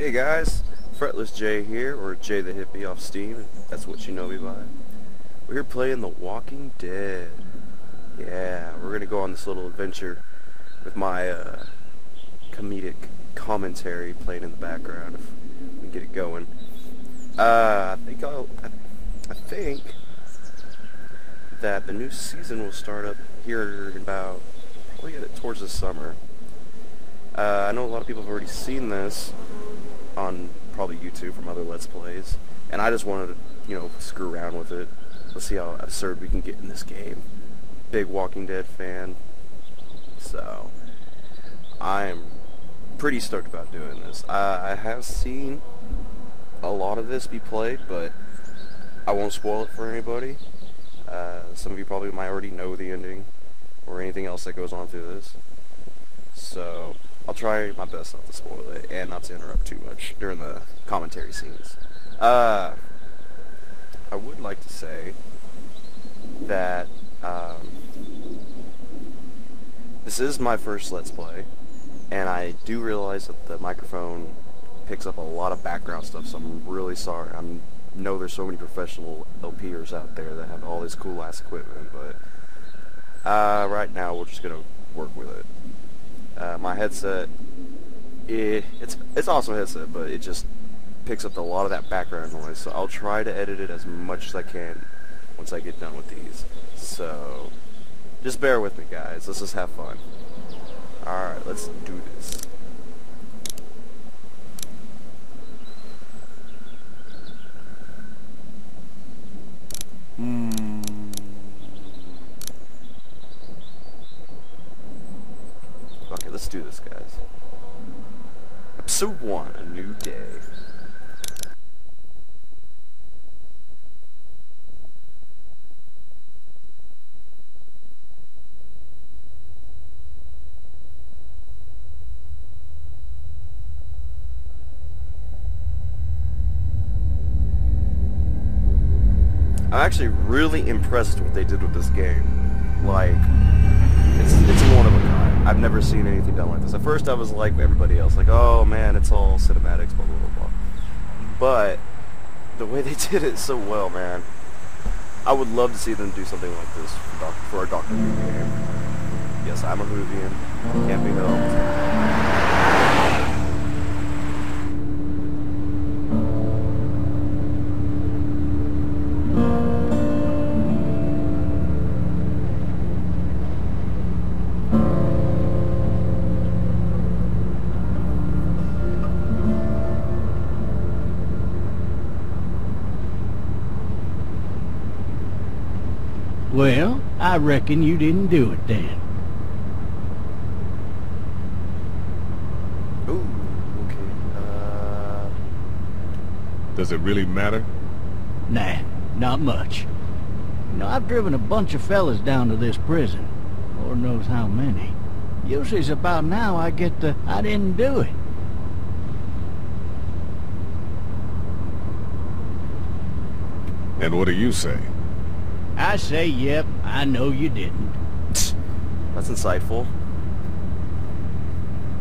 Hey guys, Fretless J here, or Jay the Hippie off Steam, that's what you know me by. We're here playing The Walking Dead. Yeah, we're gonna go on this little adventure with my uh, comedic commentary playing in the background if we get it going. Uh, I think I'll, I, I think that the new season will start up here in about, probably towards the summer. Uh, I know a lot of people have already seen this on probably YouTube from other Let's Plays, and I just wanted to, you know, screw around with it. Let's see how absurd we can get in this game. Big Walking Dead fan, so I am pretty stoked about doing this. Uh, I have seen a lot of this be played, but I won't spoil it for anybody. Uh, some of you probably might already know the ending or anything else that goes on through this. So I'll try my best not to spoil it and not to interrupt too much during the commentary scenes. Uh, I would like to say that um, this is my first Let's Play, and I do realize that the microphone picks up a lot of background stuff, so I'm really sorry. I know there's so many professional LPers out there that have all this cool ass equipment, but uh, right now we're just gonna work with it. Uh, my headset, it, it's it's awesome headset, but it just picks up a lot of that background noise. So I'll try to edit it as much as I can once I get done with these. So just bear with me, guys. Let's just have fun. All right, let's do this. Hmm. Okay, let's do this, guys. Episode 1, A New Day. I'm actually really impressed what they did with this game. Like, I've never seen anything done like this. At first, I was like everybody else, like, oh man, it's all cinematics, blah blah blah blah. But the way they did it so well, man, I would love to see them do something like this for, Doc for a Doctor Who game. Yes, I'm a Whovian. Can't be helped. I reckon you didn't do it then. Ooh, okay. Uh, Does it really matter? Nah, not much. You know, I've driven a bunch of fellas down to this prison. Lord knows how many. Usually it's about now I get the, I didn't do it. And what do you say? I say, yep, I know you didn't. that's insightful.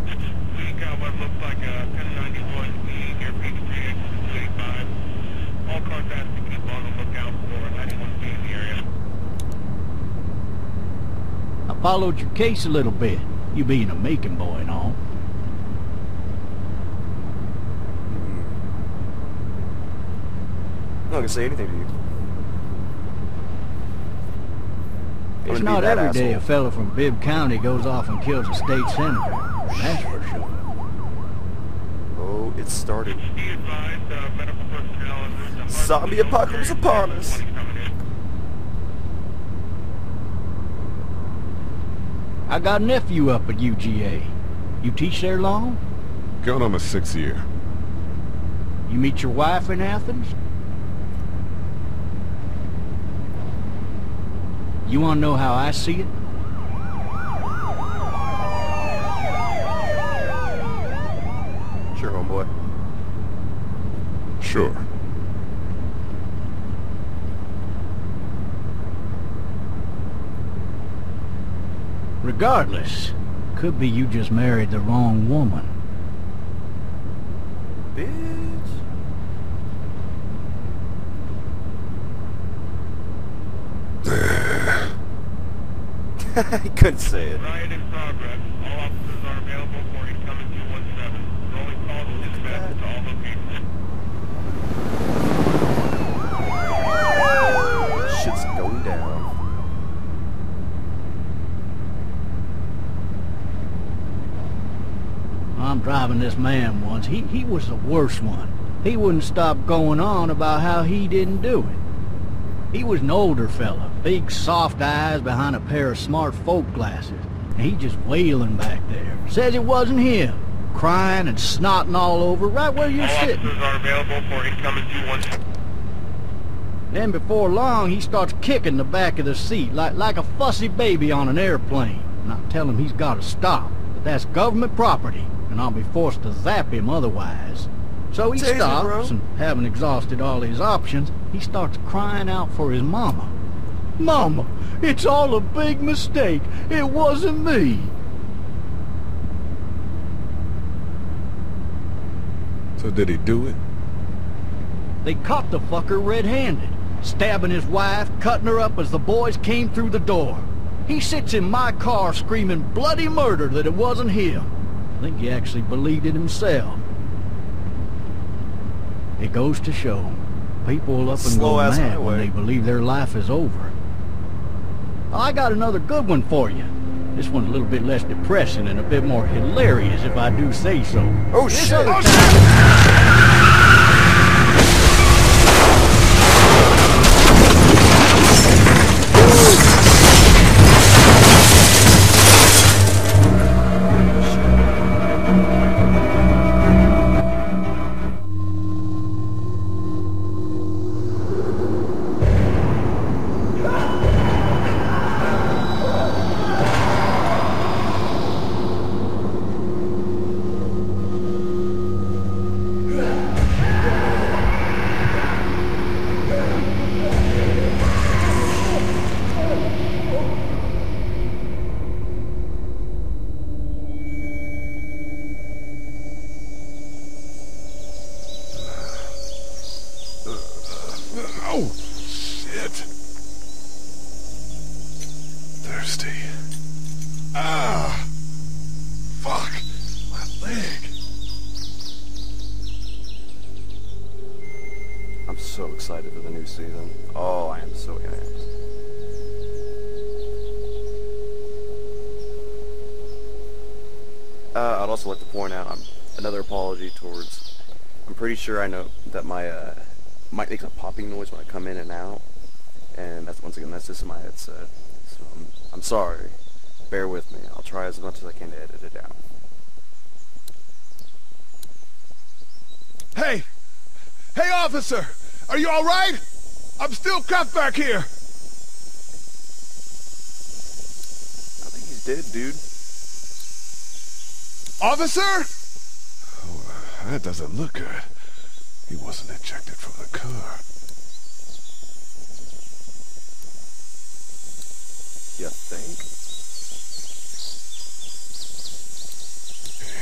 We got what looks like a 1091 near Peachtree, exit 285. All cars have to keep on the lookout for 91 B in the area. I followed your case a little bit, you being a Macon boy and all. Hmm. I'm not gonna say anything to you. I'm It's gonna be not that every day a asshole. fella from Bibb County goes off and kills a state senator. That's for sure. Oh, it started. Be advised, uh, medical personnel and there's a Zombie apocalypse upon us. I got a nephew up at UGA. You teach there long? Going on my sixth year. You meet your wife in Athens? You want to know how I see it? Sure, homeboy. Sure. Regardless, could be you just married the wrong woman. bitch. I couldn't say it. Riot in progress. All officers are available for incoming 217. Rolling calls and dispatches to all locations. Shit's going down. I'm driving this man once. He, he was the worst one. He wouldn't stop going on about how he didn't do it. He was an older fella, big soft eyes behind a pair of smart folk glasses. And he just wailing back there. Says it wasn't him. Crying and snotting all over right where you're All sitting. officers are available for incoming 217. Then before long, he starts kicking the back of the seat like, like a fussy baby on an airplane. And I tell him he's got to stop, but that's government property, and I'll be forced to zap him otherwise. So he Taser, stops, bro. and having exhausted all his options, he starts crying out for his mama. Mama, it's all a big mistake. It wasn't me. So did he do it? They caught the fucker red-handed, stabbing his wife, cutting her up as the boys came through the door. He sits in my car screaming bloody murder that it wasn't him. I think he actually believed it himself. It goes to show, people will up and go Slow-ass mad highway. when they believe their life is over. I got another good one for you. This one's a little bit less depressing and a bit more hilarious if I do say so. Oh This shit! Oh, season. Oh, I am so amped. Uh, I'd also like to point out um, another apology towards. I'm pretty sure I know that my uh, mic makes a popping noise when I come in and out, and that's once again that's just my headset. So I'm, I'm sorry. Bear with me. I'll try as much as I can to edit it out. Hey! Hey, officer! Are you alright? I'm still cuffed back here! I think he's dead, dude. Officer? Oh, that doesn't look good. He wasn't ejected from the car. You think?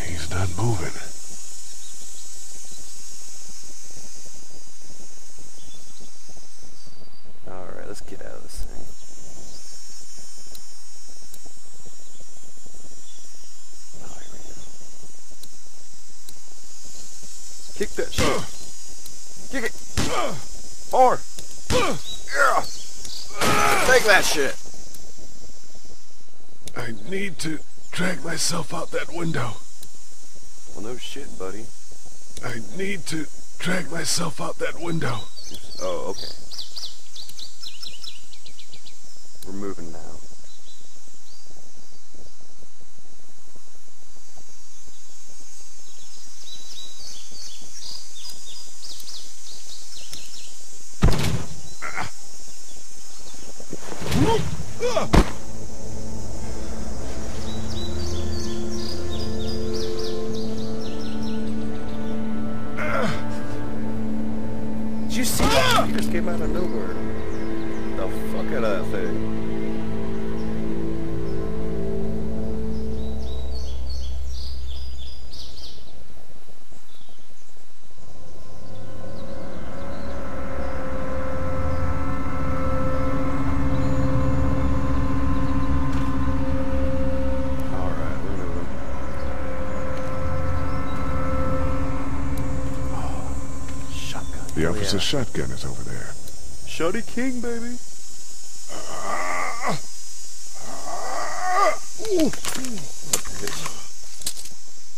He's not moving. Alright, let's get out of this thing. Oh, here we go. Kick that shit. Kick it. More. Yeah. Take that shit. I need to drag myself out that window. Well, no shit, buddy. I need to drag myself out that window. Oh, okay. We're moving now. The officer's yeah. shotgun is over there. Shuddy King, baby.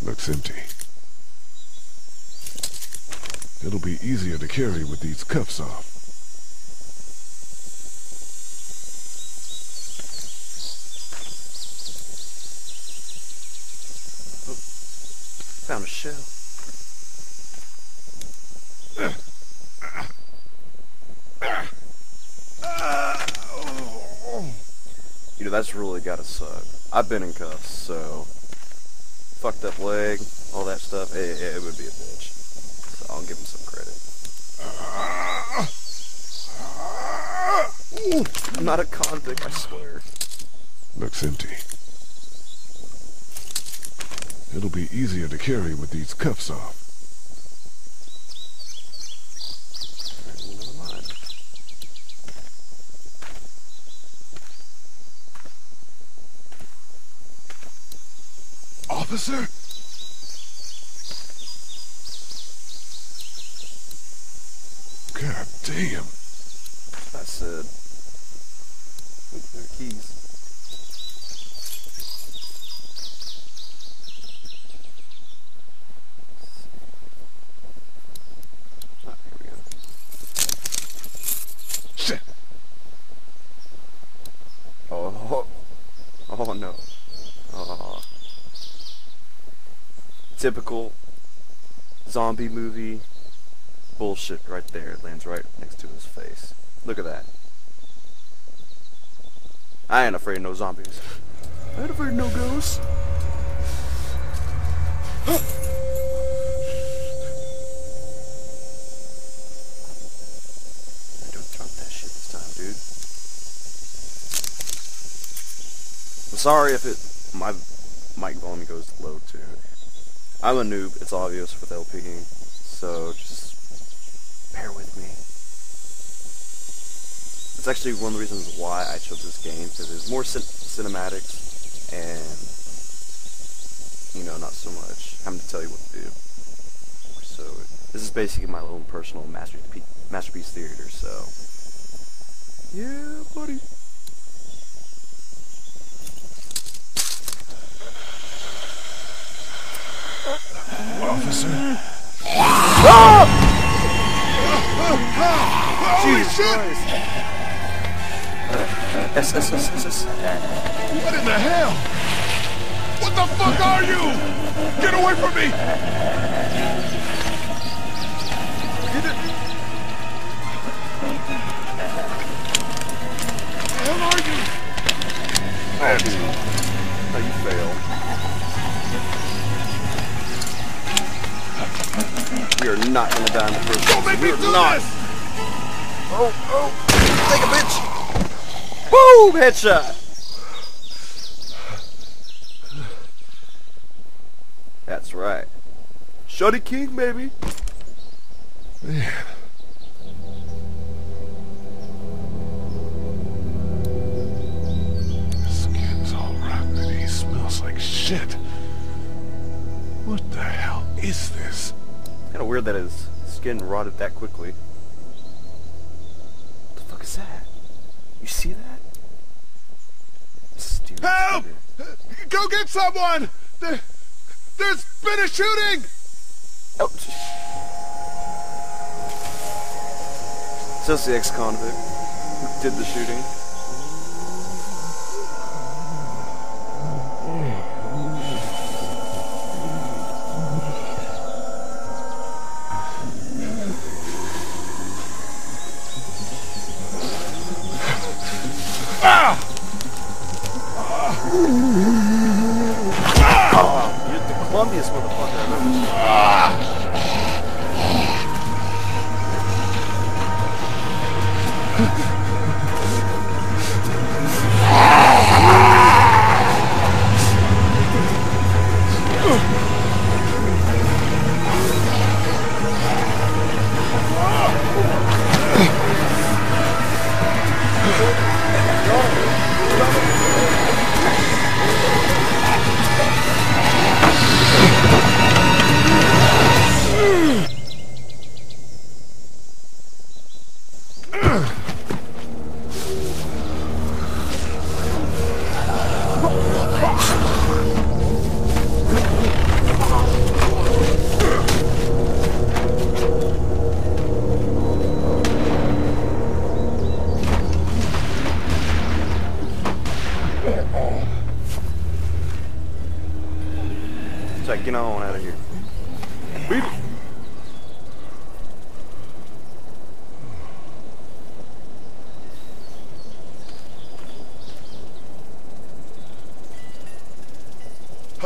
Looks empty. It'll be easier to carry with these cuffs off. Know, that's really gotta suck. I've been in cuffs, so fucked up leg, all that stuff, it, it would be a bitch. So I'll give him some credit. I'm not a convict, I swear. Looks empty. It'll be easier to carry with these cuffs off. Never mind. Officer? God damn. I said. Oop, there are keys. Ah, here we go. Shit. Oh, oh, oh no. Oh. Typical zombie movie bullshit right there. It lands right next to his face. Look at that. I ain't afraid of no zombies. I ain't afraid of no ghosts. Don't drop that shit this time, dude. I'm sorry if it my mic volume goes low too. I'm a noob, it's obvious with LPing, so just bear with me. It's actually one of the reasons why I chose this game because there's more cin- cinematics and you know not so much having to tell you what to do. So this is basically my own personal masterpiece masterpiece theater. So yeah, buddy. Officer? Ah! Jesus Christ. S S S S S. What in the hell? What the fuck are you? Get away from me! Not. Oh, oh. Take a bitch. Boom! Headshot. That's right. Shuddy King, baby. Man. Skin rotted that quickly. What the fuck is that? You see that? Stupid Help! fucker. Go get someone! There, there's been a shooting! Oh. sh- Says the ex-convict who did the shooting. You're the clumsiest motherfucker I've ever seen.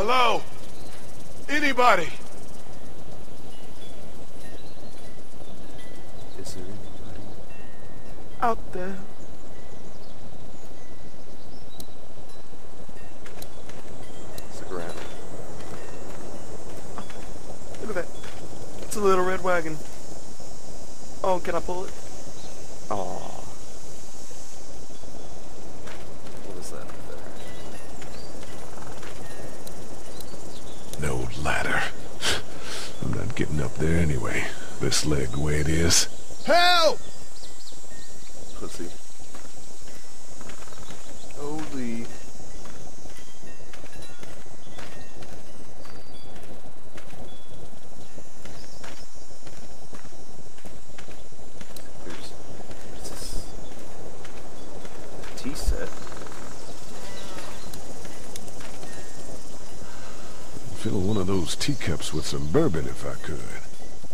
Hello? Anybody? Is there anybody out there? Stick around. Oh, look at that. It's a little red wagon. Oh, can I pull it? Oh. What is that up there? No ladder. I'm not getting up there anyway. This leg the way it is. Help! Pussy. Holy. There's, there's this tea set. Fill one of those teacups with some bourbon if I could.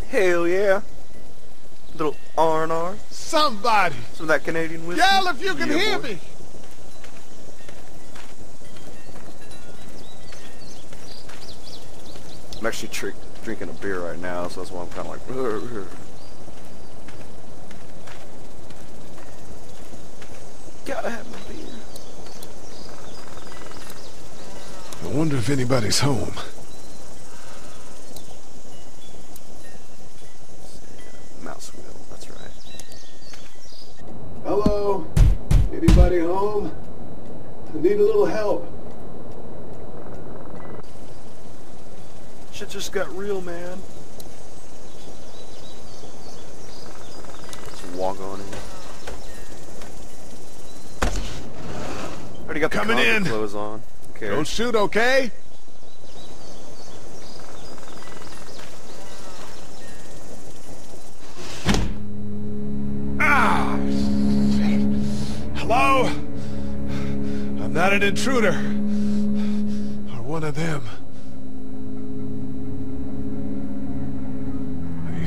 Hell yeah. Little R&R. Somebody! Some of that Canadian whiskey. Yell if you can Yeah, hear boy. me! I'm actually drinking a beer right now, so that's why I'm kind of like. "Rrr, rrr." Gotta have my beer. I wonder if anybody's home. Mouse wheel, that's right. Hello? Anybody home? I need a little help. Shit just got real, man. Let's walk on in. Already got the Coming convict in. clothes on. Okay. Don't shoot, okay? Ah! shit. Hello? I'm not an intruder. Or one of them.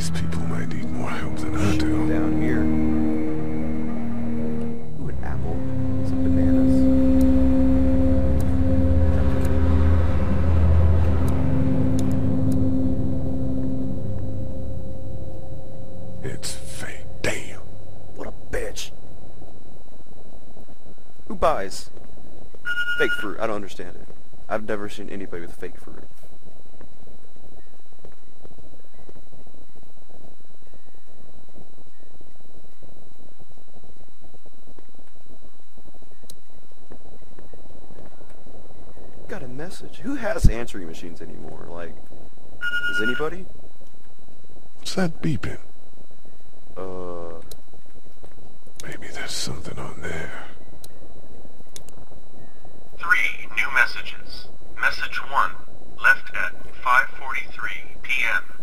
These people might need more help than I do. down here. Ooh, an apple. Some bananas. It's fake. Damn. What a bitch. Who buys fake fruit? I don't understand it. I've never seen anybody with fake fruit. Got a message. Who has answering machines anymore? Like, is anybody? What's that beeping? Uh, Maybe there's something on there. Three new messages. Message 1, left at 5.43 p.m.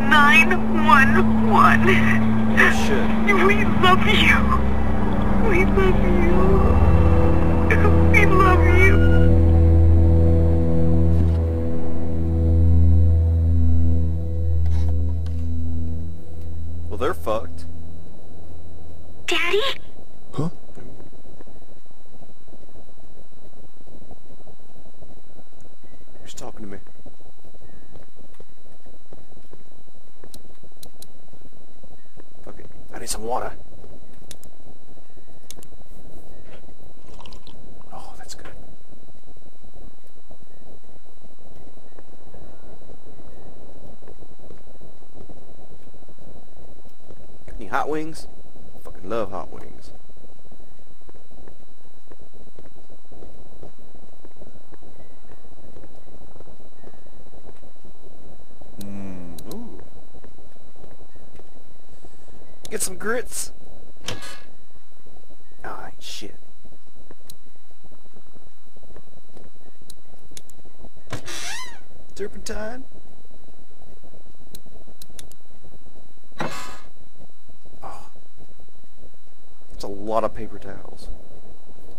911. oh shit. We love you. We love you. We love you. Well, they're fucked. Daddy? Huh? Who's talking to me? Fuck it. I need some water. Oh, that's good. Any hot wings? Fucking love hot wings. Mm, ooh. Get some grits. Ah, shit. Turpentine. Oh. It's a lot of paper towels.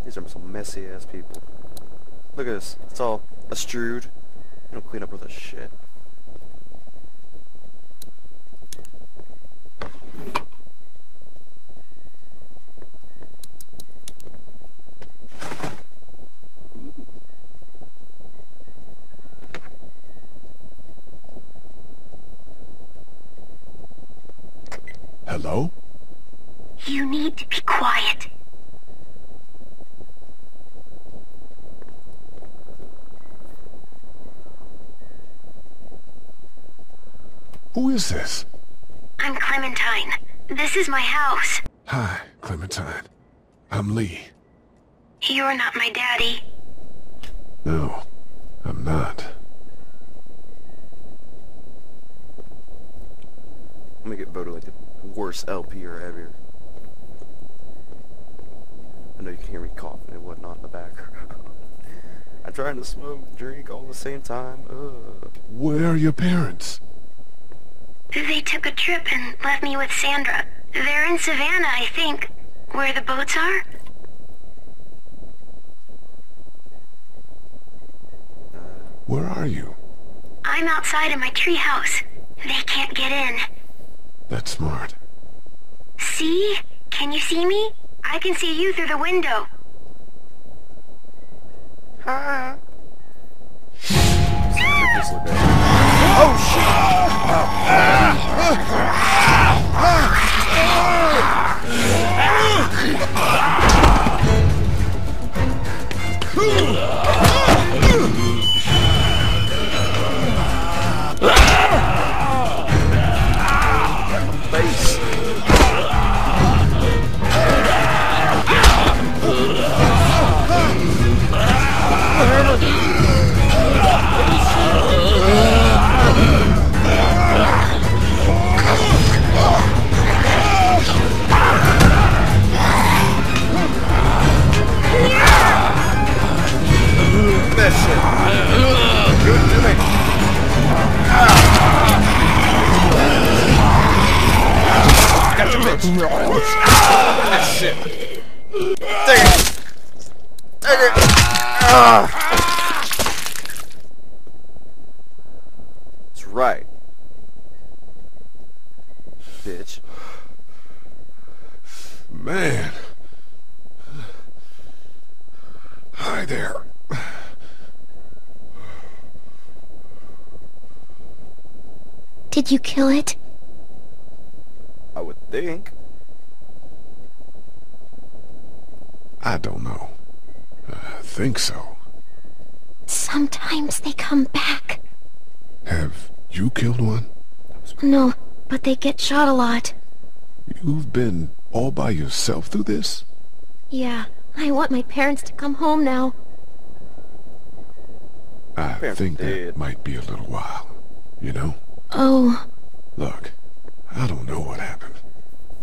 These are some messy ass people. Look at this. It's all estrewed. You don't clean up with a shit. Hello? You need to be quiet. Who is this? I'm Clementine. This is my house. Hi, Clementine. I'm Lee. You're not my daddy. No, I'm not. Let me gonna get voted like the worst LPer ever. I know you can hear me coughing and whatnot in the background. I'm trying to smoke, drink all at the same time. Ugh. Where are your parents? They took a trip and left me with Sandra. They're in Savannah, I think. Where the boats are? Where are you? I'm outside in my treehouse. They can't get in. That's smart. See? Can you see me? I can see you through the window. Oh shit! Take. Ah. That's right. Bitch. Man. Hi there. Did you kill it? I would think. I don't know. I think so. Sometimes they come back. Have you killed one? No, but they get shot a lot. You've been all by yourself through this? Yeah, I want my parents to come home now. I Parents think dead. that might be a little while. You know? Oh, Look, I don't know what happened,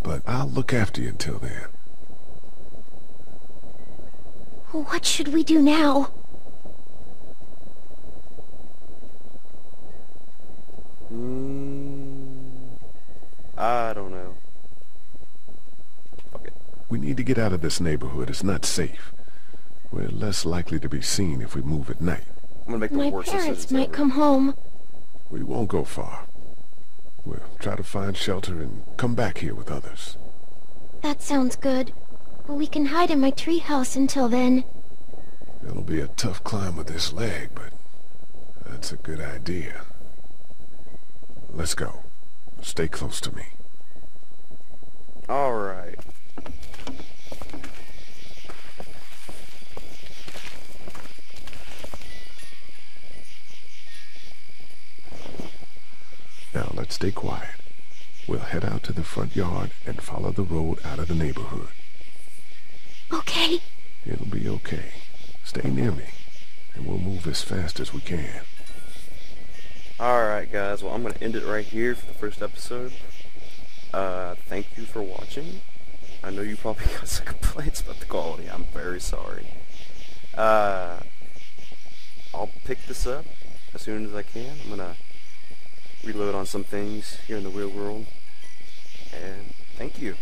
but I'll look after you until then. What should we do now? Mm, I don't know. Fuck it. We need to get out of this neighborhood. It's not safe. We're less likely to be seen if we move at night. I'm gonna make the My worst parents might ever. come home. We won't go far. We'll try to find shelter and come back here with others. That sounds good. We can hide in my treehouse until then. It'll be a tough climb with this leg, but that's a good idea. Let's go. Stay close to me. Alright. Now let's stay quiet. We'll head out to the front yard and follow the road out of the neighborhood. It'll be okay. Stay near me, and we'll move as fast as we can. Alright guys, well I'm going to end it right here for the first episode. Uh, thank you for watching. I know you probably got some complaints about the quality. I'm very sorry. Uh, I'll pick this up as soon as I can. I'm going to reload on some things here in the real world. And thank you.